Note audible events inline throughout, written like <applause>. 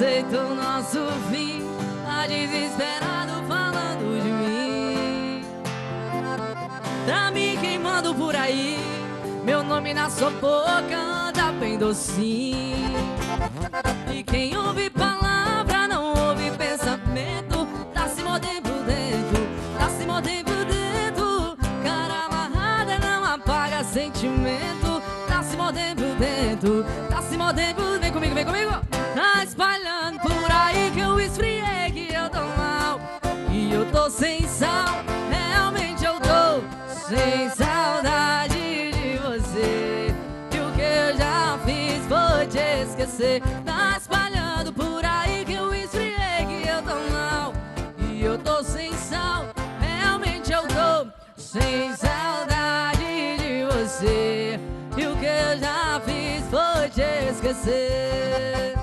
aceita o nosso fim. Tá desesperado falando de mim. Tá me queimando por aí. Meu nome na sua boca anda bem docinho. E quem ouve palavra não ouve pensamento. Tá se mordendo por dentro, tá se mordendo por dentro. Cara amarrada não apaga sentimento. Tá se mordendo por dentro, tá se mordendo Vem comigo, vem comigo. Espalhando por aí que eu esfriei, que eu tô mal. E eu tô sem sal, realmente eu tô sem saudade de você. E o que eu já fiz foi te esquecer. Tá espalhando por aí que eu esfriei, que eu tô mal. E eu tô sem sal, realmente eu tô sem saudade de você. E o que eu já fiz foi te esquecer.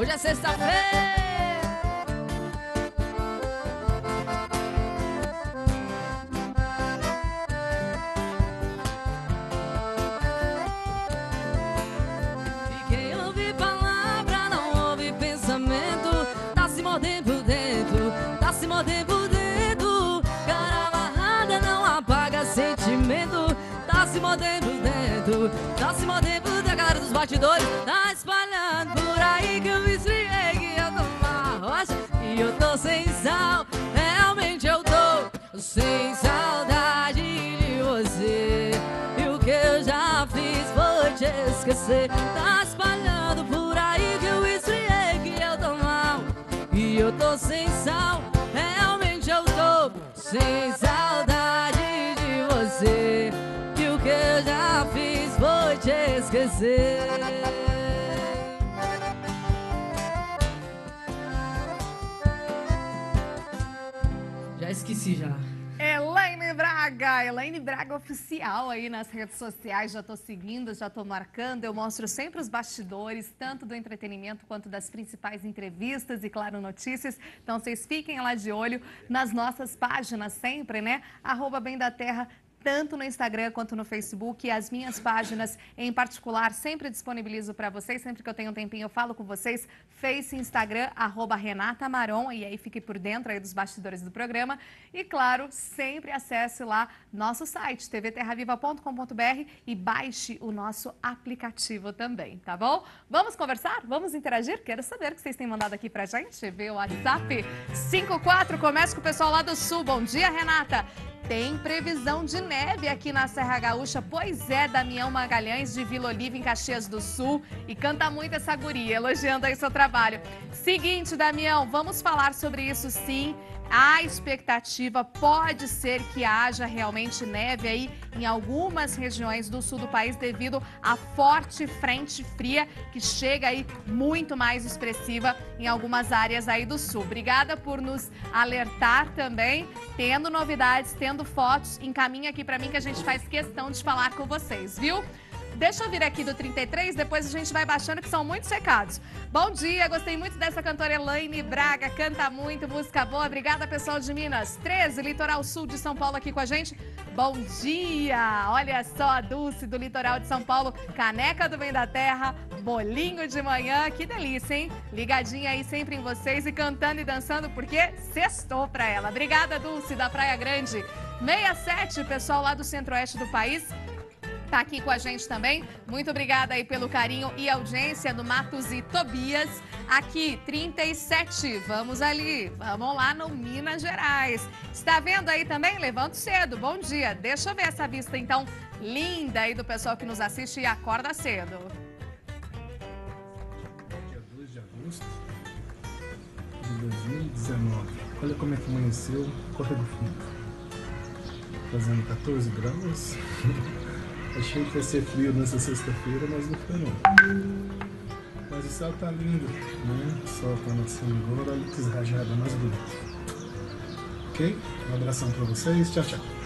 Hoje é sexta-feira. E quem ouve palavra não ouve pensamento. Tá se mordendo por dentro, tá se mordendo por dentro. Cara amarrada não apaga sentimento. Tá se mordendo por dentro, tá se mordendo por dentro. A galera dos batidores tá espalhando por aí que eu esfriei, que eu tô mal. Rocha, E eu tô sem sal, realmente eu tô sem saudade de você. E o que eu já fiz foi te esquecer. Tá espalhando por aí que eu esfriei, que eu tô mal. E eu tô sem sal, realmente eu tô sem esquecer. Já esqueci já. Elaine Braga, Elaine Braga oficial aí nas redes sociais, já tô seguindo, já tô marcando, eu mostro sempre os bastidores, tanto do entretenimento quanto das principais entrevistas e, claro, notícias. Então, vocês fiquem lá de olho nas nossas páginas sempre, né? Arroba Bem da Terra, tanto no Instagram quanto no Facebook. E as minhas páginas, em particular, sempre disponibilizo para vocês. Sempre que eu tenho um tempinho, eu falo com vocês. Face, Instagram, arroba Renata Maron. E aí fique por dentro aí dos bastidores do programa. E, claro, sempre acesse lá nosso site, tvterraviva.com.br e baixe o nosso aplicativo também, tá bom? Vamos conversar? Vamos interagir? Quero saber o que vocês têm mandado aqui pra gente. Vê o WhatsApp 54. Começa com o pessoal lá do Sul. Bom dia, Renata. Tem previsão de neve aqui na Serra Gaúcha. Pois é, Damião Magalhães de Vila Oliva, em Caxias do Sul. E canta muito essa guria, elogiando aí seu trabalho. Seguinte, Damião, vamos falar sobre isso sim. A expectativa pode ser que haja realmente neve aí em algumas regiões do sul do país devido à forte frente fria que chega aí muito mais expressiva em algumas áreas aí do sul. Obrigada por nos alertar também, tendo novidades, tendo fotos, encaminha aqui para mim que a gente faz questão de falar com vocês, viu? Deixa eu vir aqui do 33, depois a gente vai baixando, que são muitos recados. Bom dia, gostei muito dessa cantora Elaine Braga, canta muito, música boa. Obrigada, pessoal de Minas. 13, Litoral Sul de São Paulo aqui com a gente. Bom dia! Olha só a Dulce do Litoral de São Paulo, caneca do Bem da Terra, bolinho de manhã, que delícia, hein? Ligadinha aí sempre em vocês e cantando e dançando, porque sextou pra ela. Obrigada, Dulce, da Praia Grande. 67, pessoal lá do centro-oeste do país tá aqui com a gente também. Muito obrigada aí pelo carinho e audiência do Matos e Tobias. Aqui, 37. Vamos ali, vamos lá no Minas Gerais. Está vendo aí também? Levanto cedo. Bom dia. Deixa eu ver essa vista então linda aí do pessoal que nos assiste e acorda cedo. Dia 2 de agosto de 2019. Olha como é que amanheceu Córrego Fundo. Fazendo 14 graus. <laughs> Achei que ia ser frio nessa sexta-feira, mas não foi não. Mas o céu tá lindo, né? O sol tá nascendo agora, olha que rajada mais bonita. Ok? Um abração pra vocês, tchau, tchau.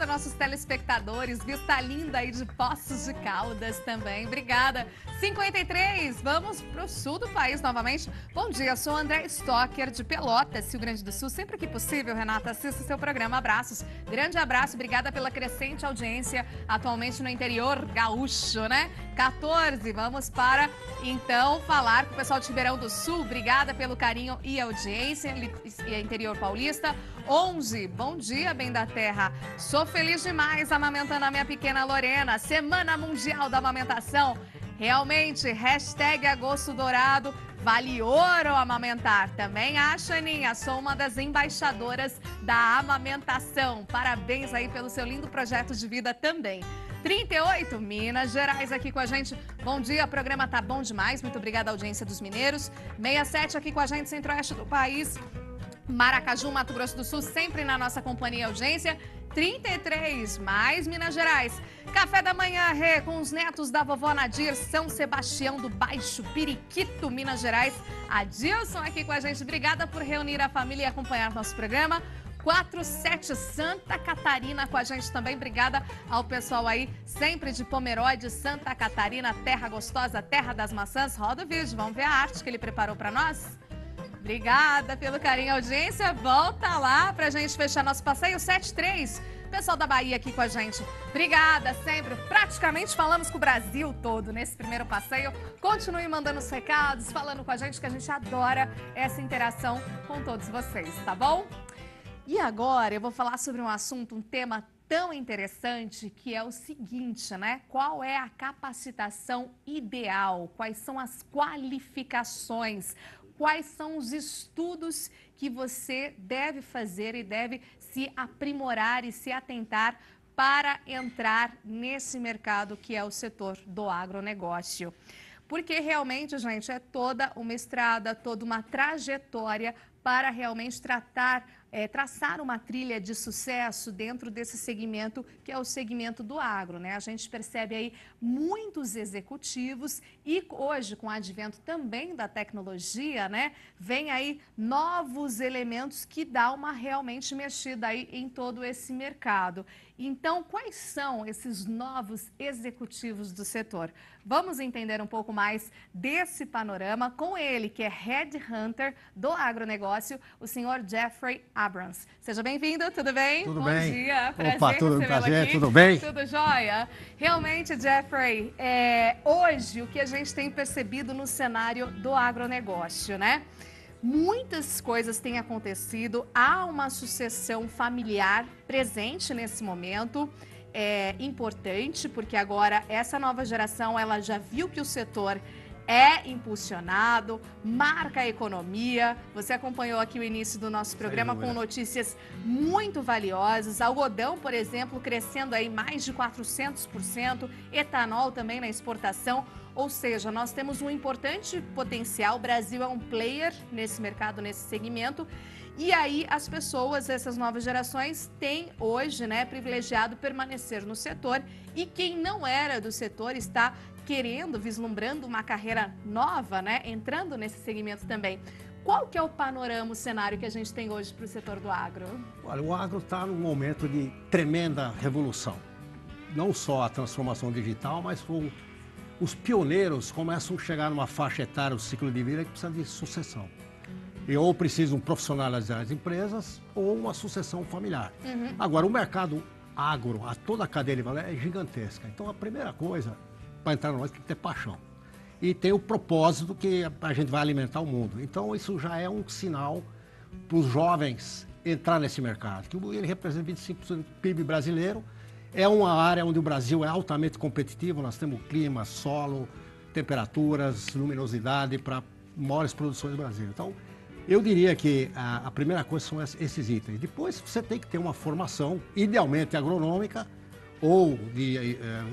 Obrigada, nossos telespectadores. Vista linda aí de Poços de Caldas também. Obrigada. 53, vamos pro sul do país novamente. Bom dia, sou André Stocker de Pelotas, Rio Grande do Sul. Sempre que possível, Renata, assista o seu programa. Abraços. Grande abraço, obrigada pela crescente audiência atualmente no interior gaúcho, né? 14. Vamos para, então, falar com o pessoal de Ribeirão do Sul. Obrigada pelo carinho e audiência. Interior Paulista. 11. Bom dia, bem da terra. Sou feliz demais amamentando a minha pequena Lorena. Semana Mundial da Amamentação. Realmente, hashtag Agosto Dourado. Vale ouro amamentar. Também acho, Aninha. Sou uma das embaixadoras da amamentação. Parabéns aí pelo seu lindo projeto de vida também. 38, Minas Gerais aqui com a gente. Bom dia, o programa tá bom demais. Muito obrigada à audiência dos mineiros. 67 aqui com a gente, centro-oeste do país. Maracaju, Mato Grosso do Sul, sempre na nossa companhia e audiência. 33, mais Minas Gerais. Café da manhã, Rê, com os netos da vovó Nadir, São Sebastião do Baixo, Periquito, Minas Gerais. Adilson aqui com a gente. Obrigada por reunir a família e acompanhar nosso programa. 47 Santa Catarina com a gente também. Obrigada ao pessoal aí, sempre de Pomerode, Santa Catarina, terra gostosa, terra das maçãs. Roda o vídeo, vamos ver a arte que ele preparou para nós. Obrigada pelo carinho audiência. Volta lá pra gente fechar nosso passeio 73. Pessoal da Bahia aqui com a gente. Obrigada sempre. Praticamente falamos com o Brasil todo nesse primeiro passeio. Continue mandando os recados, falando com a gente, que a gente adora essa interação com todos vocês, tá bom? E agora eu vou falar sobre um assunto, um tema tão interessante que é o seguinte, né? Qual é a capacitação ideal? Quais são as qualificações? quais são os estudos que você deve fazer e deve se aprimorar e se atentar para entrar nesse mercado que é o setor do agronegócio. Porque realmente, gente, é toda uma estrada, toda uma trajetória para realmente tratar é, traçar uma trilha de sucesso dentro desse segmento que é o segmento do agro. Né? A gente percebe aí muitos executivos e hoje, com o advento também da tecnologia, né, vem aí novos elementos que dá uma realmente mexida aí em todo esse mercado. Então, quais são esses novos executivos do setor? Vamos entender um pouco mais desse panorama com ele, que é Head Hunter do agronegócio, o senhor Jeffrey Abrams. Seja bem-vindo, tudo bem? Tudo Bom bem. dia, prazer Opa, tudo prazer, aqui. tudo bem? Tudo jóia? Realmente, Jeffrey, é, hoje o que a gente tem percebido no cenário do agronegócio, né? Muitas coisas têm acontecido, há uma sucessão familiar presente nesse momento. É importante porque agora essa nova geração ela já viu que o setor é impulsionado, marca a economia. Você acompanhou aqui o início do nosso programa com notícias muito valiosas. Algodão, por exemplo, crescendo aí mais de 400%, etanol também na exportação. Ou seja, nós temos um importante potencial. O Brasil é um player nesse mercado, nesse segmento. E aí as pessoas, essas novas gerações, têm hoje, né, privilegiado permanecer no setor e quem não era do setor está querendo, vislumbrando uma carreira nova, né, entrando nesse segmento também. Qual que é o panorama, o cenário que a gente tem hoje para o setor do agro? Olha, o agro está num momento de tremenda revolução. Não só a transformação digital, mas com os pioneiros começam a chegar numa faixa etária do ciclo de vida que precisa de sucessão. E ou precisam profissionalizar as empresas ou uma sucessão familiar. Uhum. Agora, o mercado agro, a toda a cadeia de valor é gigantesca. Então, a primeira coisa para entrar no negócio tem que ter paixão. E tem o propósito que a gente vai alimentar o mundo. Então, isso já é um sinal para os jovens entrar nesse mercado. Que ele representa 25% do PIB brasileiro. É uma área onde o Brasil é altamente competitivo. Nós temos clima, solo, temperaturas, luminosidade para maiores produções do Brasil. Então, eu diria que a, a, primeira coisa são esses itens. Depois, você tem que ter uma formação, idealmente agronômica ou de é,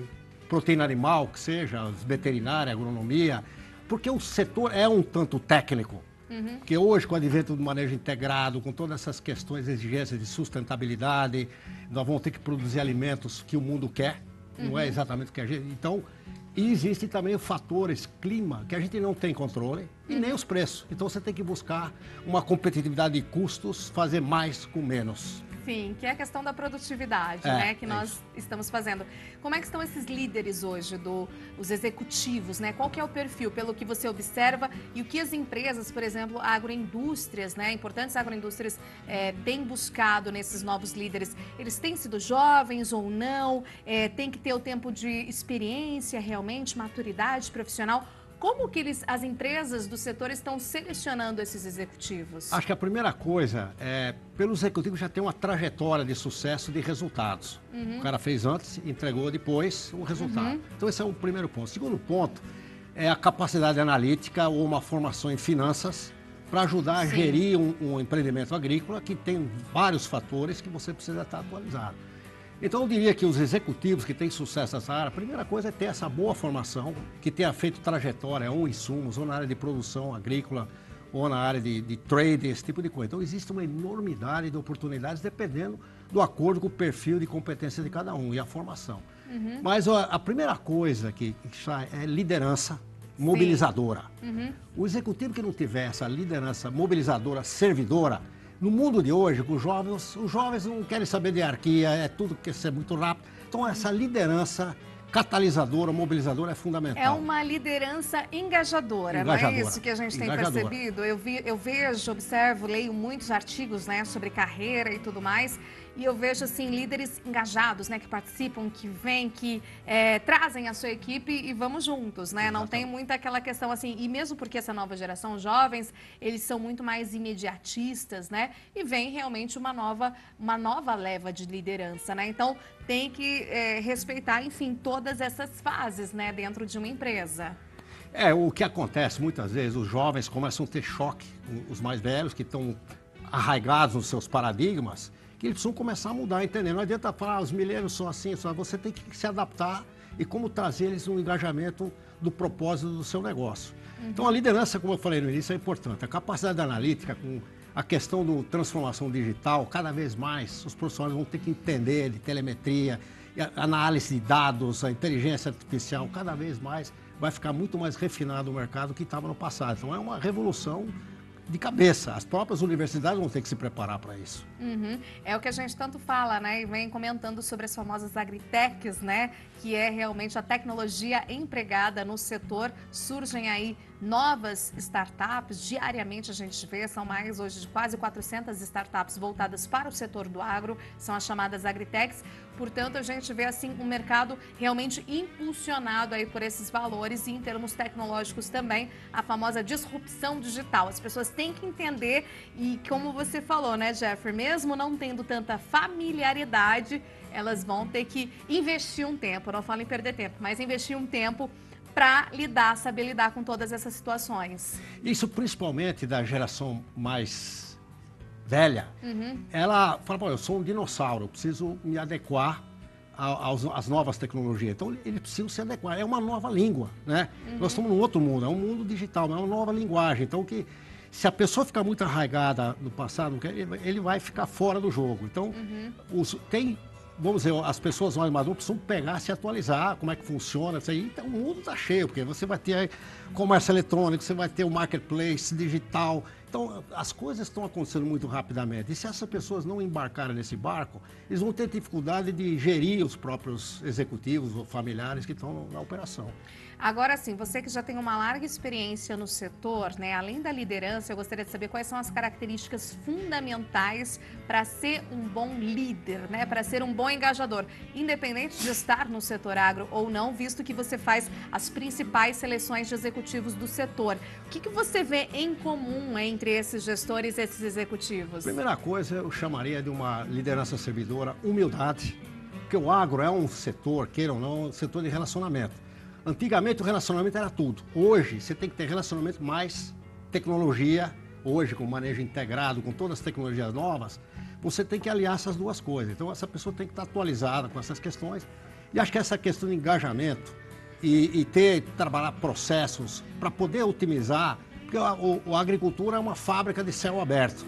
proteína animal, que seja, veterinária, agronomia, porque o setor é um tanto técnico. Uhum. Porque hoje, com o advento do manejo integrado, com todas essas questões, exigências de sustentabilidade, nós vamos ter que produzir alimentos que o mundo quer, uhum. não é uhum. exatamente o que a gente. Então, existem também fatores, clima, que a gente não tem controle, e nem os preços. Então, você tem que buscar uma competitividade de custos, fazer mais com menos. Sim, que é a questão da produtividade, É, né, que é nós isso. estamos fazendo. Como é que estão esses líderes hoje, do, os executivos, né? Qual que é o perfil, pelo que você observa e o que as empresas, por exemplo, agroindústrias, né, importantes agroindústrias, eh, têm buscado nesses novos líderes? Eles têm sido jovens ou não? Eh, tem que ter o tempo de experiência realmente, maturidade profissional? Como que eles, as empresas do setor estão selecionando esses executivos? Acho que a primeira coisa é, pelo executivo já tem uma trajetória de sucesso de resultados. O cara fez antes, entregou depois o resultado. Então esse é o primeiro ponto. O segundo ponto é a capacidade analítica ou uma formação em finanças para ajudar a Sim. gerir um, um empreendimento agrícola que tem vários fatores que você precisa estar atualizado. Então eu diria que os executivos que têm sucesso nessa área, a primeira coisa é ter essa boa formação, que tenha feito trajetória ou em insumos, ou na área de produção agrícola, ou na área de, de trade, esse tipo de coisa. Então existe uma enormidade de oportunidades dependendo do acordo com o perfil de competência de cada um e a formação. Mas ó, a primeira coisa que, que sai é liderança mobilizadora. O executivo que não tiver essa liderança mobilizadora, servidora, no mundo de hoje, com os jovens, os jovens não querem saber de hierarquia, é tudo que ser muito rápido. Então, essa liderança catalisadora, mobilizadora é fundamental. É uma liderança engajadora, não é Engajadora. isso que a gente tem Engajadora. percebido? Eu, vi, eu vejo, observo, leio muitos artigos né, sobre carreira e tudo mais, e eu vejo assim líderes engajados, né, que participam, que vêm, que eh, trazem a sua equipe e vamos juntos, né? Não tem muita aquela questão assim, e mesmo porque essa nova geração, jovens, eles são muito mais imediatistas, né? E vem realmente uma nova, uma nova leva de liderança, né? Então tem que eh, respeitar, enfim, todas essas fases, né, dentro de uma empresa. É, o que acontece muitas vezes, os jovens começam a ter choque, com os mais velhos que estão arraigados nos seus paradigmas, que eles precisam começar a mudar, entender? Não adianta falar, ah, os milênios são assim, só você tem que se adaptar e como trazer eles no engajamento do propósito do seu negócio. Então a liderança, como eu falei no início, é importante. A capacidade analítica, com a questão da transformação digital, cada vez mais os profissionais vão ter que entender de telemetria, análise de dados, a inteligência artificial, cada vez mais vai ficar muito mais refinado o mercado que estava no passado. Então é uma revolução de cabeça. As próprias universidades vão ter que se preparar para isso. Uhum. É o que a gente tanto fala, né? E vem comentando sobre as famosas agritechs, né? Que é realmente a tecnologia empregada no setor. Surgem aí novas startups. Diariamente a gente vê, são mais hoje de quase 400 startups voltadas para o setor do agro, são as chamadas agritechs. Portanto, a gente vê assim um mercado realmente impulsionado aí por esses valores e em termos tecnológicos também, a famosa disrupção digital. As pessoas têm que entender e como você falou, né, Jeffrey, mesmo não tendo tanta familiaridade, elas vão ter que investir um tempo, não falo em perder tempo, mas investir um tempo para lidar, saber lidar com todas essas situações. Isso principalmente da geração mais velha. Ela fala, "Pô, eu sou um dinossauro, eu preciso me adequar às novas tecnologias. Então, eles precisam se adequar. É uma nova língua, né? Nós estamos num outro mundo, é um mundo digital, é uma nova linguagem. Então, que se a pessoa ficar muito arraigada no passado, ele vai- ele ficar fora do jogo. Então, os- tem vamos dizer, as pessoas mais maduras precisam pegar, se atualizar, como é que funciona isso aí. Então o mundo está cheio, porque você vai ter comércio eletrônico, você vai ter o marketplace digital. Então as coisas estão acontecendo muito rapidamente. E se essas pessoas não embarcarem nesse barco, eles vão ter dificuldade de gerir os próprios executivos ou familiares que estão na operação. Agora sim, você que já tem uma larga experiência no setor, né? Além da liderança, eu gostaria de saber quais são as características fundamentais para ser um bom líder, né? Para ser um bom engajador, independente de estar no setor agro ou não, visto que você faz as principais seleções de executivos do setor. O que, que você vê em comum entre esses gestores e esses executivos? Primeira coisa, eu chamaria de uma liderança servidora, humildade, porque o agro é um setor, queira ou não, um setor de relacionamento. Antigamente o relacionamento era tudo. Hoje você tem que ter relacionamento mais tecnologia. Hoje, com o manejo integrado, com todas as tecnologias novas, você tem que aliar essas duas coisas. Então, essa pessoa tem que estar atualizada com essas questões. E acho que essa questão de engajamento e, e ter, trabalhar processos para poder otimizar, porque a, o, a agricultura é uma fábrica de céu aberto.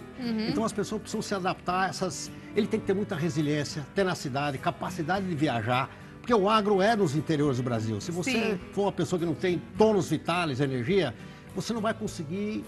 Então, as pessoas precisam se adaptar a essas. Ele tem que ter muita resiliência, tenacidade, capacidade de viajar. Porque o agro é nos interiores do Brasil. Se você Sim. for uma pessoa que não tem tonos vitais, energia, você não vai conseguir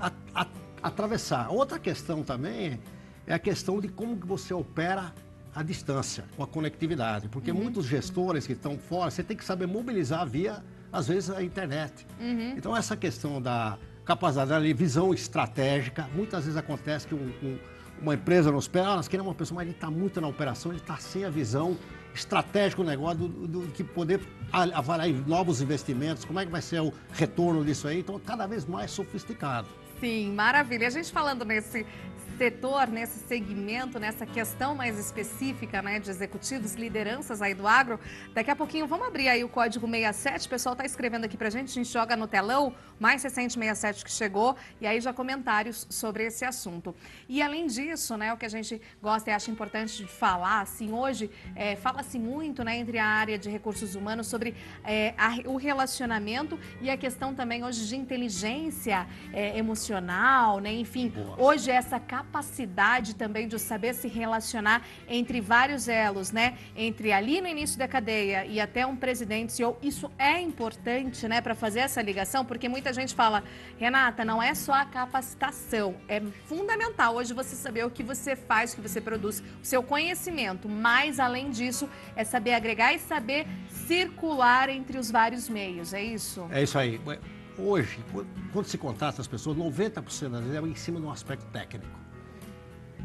a- a- atravessar. Outra questão também é a questão de como que você opera à distância, com a conectividade. Porque uhum. muitos gestores que estão fora, você tem que saber mobilizar via, às vezes, a internet. Uhum. Então, essa questão da capacidade da visão estratégica, muitas vezes acontece que um, um, uma empresa nos pede, ah, nós queremos uma pessoa, mas ele está muito na operação, ele está sem a visão estratégica do negócio, do, do, que poder avaliar novos investimentos, como é que vai ser o retorno disso aí. Então, cada vez mais sofisticado. Sim, maravilha. A gente falando nesse setor, nesse segmento, nessa questão mais específica, né, de executivos, lideranças aí do agro. Daqui a pouquinho vamos abrir aí o código 67, o pessoal está escrevendo aqui para a gente, a gente joga no telão, mais recente 67 que chegou, e aí já comentários sobre esse assunto. E além disso, né, o que a gente gosta e acha importante de falar, assim, hoje é, fala-se muito, né, entre a área de recursos humanos sobre é, a, o relacionamento e a questão também hoje de inteligência é, emocional, né, enfim, Boa. hoje essa capacidade capacidade também de saber se relacionar entre vários elos, né? Entre ali no início da cadeia e até um presidente CEO. Isso é importante, né, para fazer essa ligação, porque muita gente fala, Renata, não é só a capacitação, é fundamental hoje você saber o que você faz, o que você produz, o seu conhecimento, mas além disso, é saber agregar e saber circular entre os vários meios, é isso? É isso aí. Hoje, quando se contrata as pessoas, 90% das vezes é em cima de um aspecto técnico.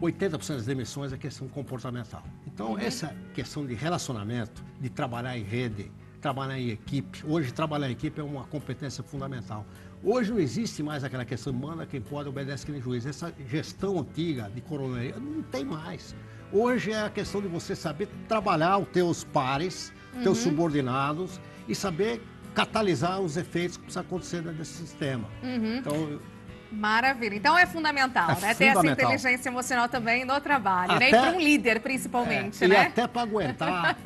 80% das demissões é questão comportamental. Então, uhum. essa questão de relacionamento, de trabalhar em rede, trabalhar em equipe, hoje trabalhar em equipe é uma competência fundamental. Hoje não existe mais aquela questão, manda quem pode, obedece quem juiz. Essa gestão antiga de coronelia não tem mais. Hoje é a questão de você saber trabalhar os teus pares, uhum. teus subordinados e saber catalisar os efeitos que precisam acontecer nesse sistema. Uhum. Então, Maravilha. Então é fundamental, é né? Fundamental. Ter essa inteligência emocional também no trabalho, até, né? E para um líder, principalmente, é, né? E até para aguentar,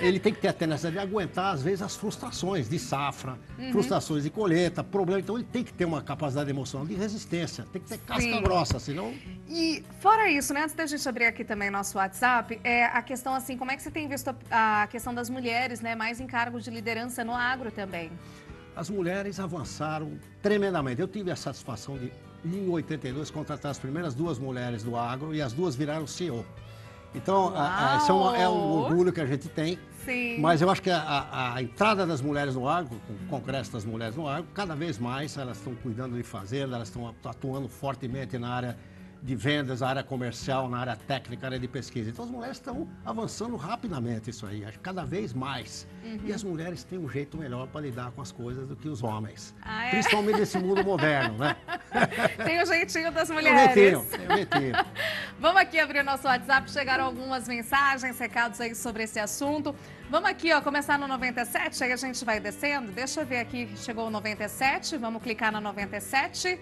ele tem que ter a tendência de aguentar, às vezes, as frustrações de safra, uhum. frustrações de colheita, problema. Então ele tem que ter uma capacidade emocional de resistência, tem que ter casca Sim. grossa, senão. E fora isso, né? Antes da gente abrir aqui também nosso WhatsApp, é a questão assim, como é que você tem visto a questão das mulheres, né? Mais em cargos de liderança no agro também? As mulheres avançaram tremendamente. Eu tive a satisfação de, em 82, contratar as primeiras duas mulheres do agro e as duas viraram CEO. Então, a, a, esse é, uma, é, um orgulho que a gente tem. Sim. Mas eu acho que a, a, entrada das mulheres no agro, o Congresso das Mulheres no Agro, cada vez mais elas estão cuidando de fazenda, elas estão atuando fortemente na área de vendas, na área comercial, na área técnica, na área de pesquisa. Então as mulheres estão avançando rapidamente isso aí, cada vez mais. Uhum. E as mulheres têm um jeito melhor para lidar com as coisas do que os homens. Ah, é? Principalmente nesse mundo moderno, né? <laughs> Tem o jeitinho das mulheres. Tem o jeitinho, tem o jeitinho. <laughs> Vamos aqui abrir nosso WhatsApp, chegaram algumas mensagens, recados aí sobre esse assunto. Vamos aqui, ó, começar no 97, aí a gente vai descendo. Deixa eu ver aqui, chegou o 97, vamos clicar na 97.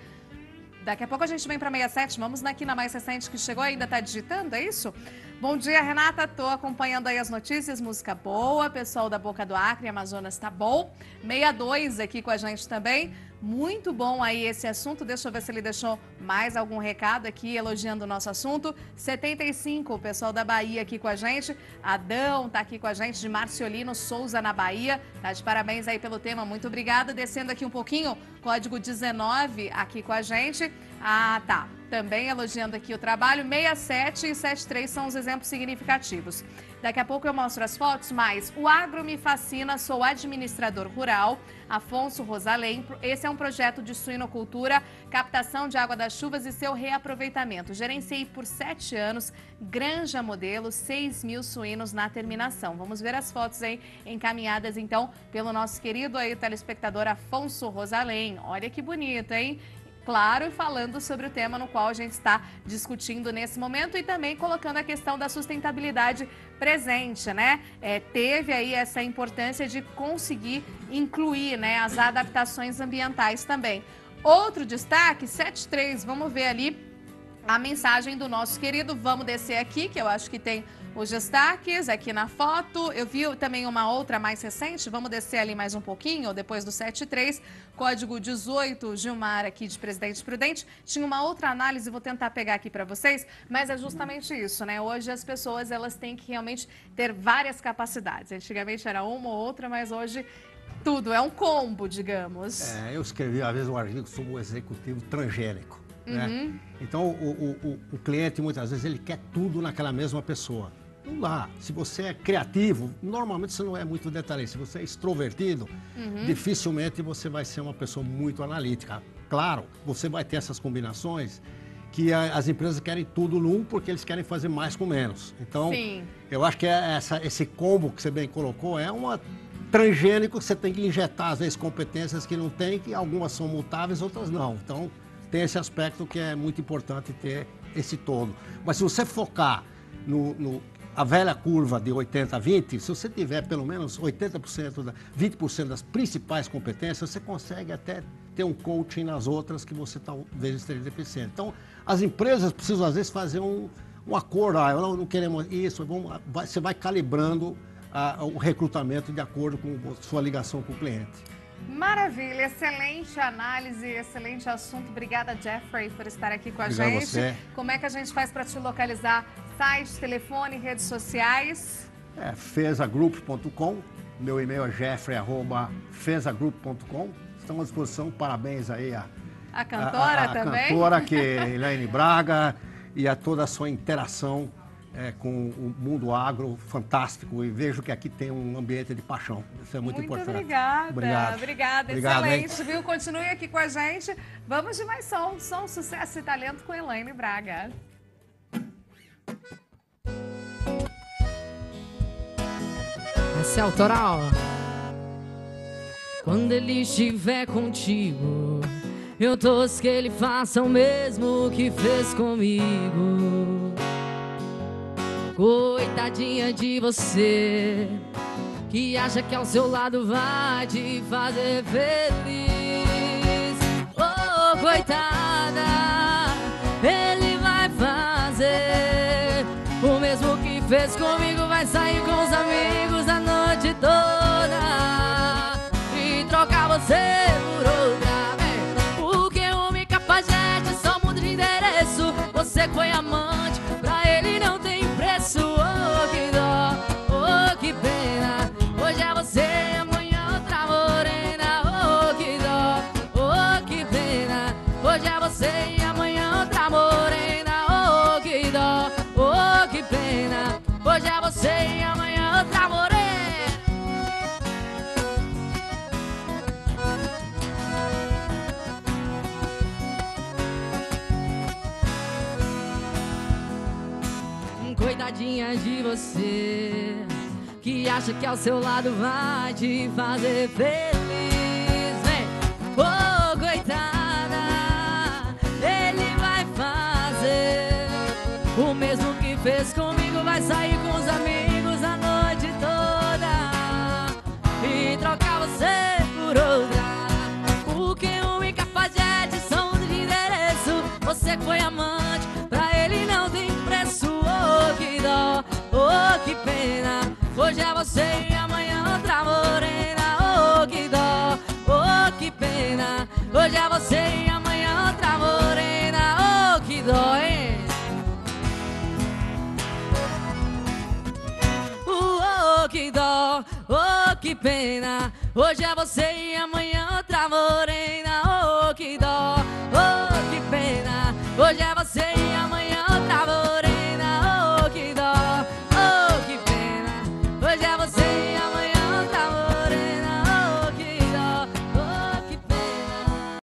Daqui a pouco a gente vem para 67. Vamos aqui na mais recente que chegou, ainda está digitando, é isso? Bom dia, Renata. Estou acompanhando aí as notícias, música boa. Pessoal da Boca do Acre, Amazonas, tá bom. 62 aqui com a gente também. Muito bom aí esse assunto. Deixa eu ver se ele deixou mais algum recado aqui elogiando o nosso assunto. 75, o pessoal da Bahia aqui com a gente. Adão tá aqui com a gente, de Marciolino Souza na Bahia. Tá de parabéns aí pelo tema. Muito obrigada. Descendo aqui um pouquinho, código 19 aqui com a gente. Ah, tá. Também elogiando aqui o trabalho. 67 e 73 são os exemplos significativos. Daqui a pouco eu mostro as fotos, mas o agro me fascina, sou administrador rural, Afonso Rosalém. Esse é um projeto de suinocultura, captação de água das chuvas e seu reaproveitamento. Gerenciei por sete anos, granja modelo, 6 mil suínos na terminação. Vamos ver as fotos aí encaminhadas então pelo nosso querido aí telespectador Afonso Rosalém. Olha que bonito, hein? Claro, falando sobre o tema no qual a gente está discutindo nesse momento e também colocando a questão da sustentabilidade presente, né? É, teve aí essa importância de conseguir incluir né, as adaptações ambientais também. Outro destaque, 7.3, vamos ver ali a mensagem do nosso querido. Vamos descer aqui, que eu acho que tem os destaques aqui na foto. Eu vi também uma outra mais recente. Vamos descer ali mais um pouquinho, depois do 73. Código 18, Gilmar aqui de Presidente Prudente. Tinha uma outra análise, vou tentar pegar aqui para vocês, mas é justamente isso, né? Hoje as pessoas elas têm que realmente ter várias capacidades. Antigamente era uma ou outra, mas hoje tudo, é um combo, digamos. É, eu escrevi uma vez um artigo sobre o executivo transgênico. Né? Uhum. Então, o, o, o, cliente, muitas vezes, ele quer tudo naquela mesma pessoa. Não dá. Se você é criativo, normalmente você não é muito detalhista. Se você é extrovertido, dificilmente você vai ser uma pessoa muito analítica. Claro, você vai ter essas combinações que a- as empresas querem tudo num porque eles querem fazer mais com menos. Então, Sim. eu acho que é essa, esse combo que você bem colocou é uma transgênico que você tem que injetar, às vezes, competências que não tem, que algumas são mutáveis, outras não. Então, tem esse aspecto que é muito importante ter esse todo. Mas se você focar no, no- a velha curva de 80 a 20, se você tiver pelo menos 80%, da, 20% das principais competências, você consegue até ter um coaching nas outras que você talvez esteja deficiente. Então, as empresas precisam, às vezes, fazer um, um acordo. Ah, não, não queremos isso, vamos, vai- você vai calibrando ah, o recrutamento de acordo com sua ligação com o cliente. Maravilha, excelente análise, excelente assunto. Obrigada, Jeffrey, por estar aqui com a Obrigado a gente. você. Como é que a gente faz para te localizar? Site, telefone, redes sociais? É fesagroup.com, meu e-mail é jeffrey.fesagroup.com. Estamos à disposição, parabéns aí a, A cantora a, a também? cantora que é Elaine Braga e a toda a sua interação é, com o mundo agro fantástico e vejo que aqui tem um ambiente de paixão. Isso é muito, importante. obrigada. Obrigado. Obrigada, Obrigado, hein? excelente, viu? Continue aqui com a gente. Vamos de mais som. Som, sucesso e talento com Elaine Braga. Essa é autoral. Quando ele estiver contigo, eu torço que ele faça o mesmo que fez comigo. Coitadinha de você, que acha que ao seu lado vai te fazer feliz. Oh, coitada, ele vai fazer o mesmo que fez comigo. Vai sair com os amigos a noite toda e trocar você por outra. Porque homem capajete só muda de endereço. Você foi amante, preço. Oh, que dó, oh, que pena. Hoje é você, amanhã outra morena. Oh, que dó, oh, que pena. Hoje é você e amanhã outra morena. Oh, que dó, oh, que pena. Hoje é você e amanhã outra morena. De você Que acha que ao seu lado vai te fazer feliz Vem! Oh, coitada Ele vai fazer O mesmo que fez comigo Vai sair com os amigos a noite toda E trocar você por outra Porque um incapazete são de endereço Você foi Hoje é você e amanhã outra morena Oh, que dó, oh, que pena Hoje é você e amanhã outra morena Oh, que dó, hein? Uh, oh, que dó, oh, que pena. Hoje é você e amanhã outra morena. Oh, que dó, oh, que pena. Hoje é você e amanhã outra morena.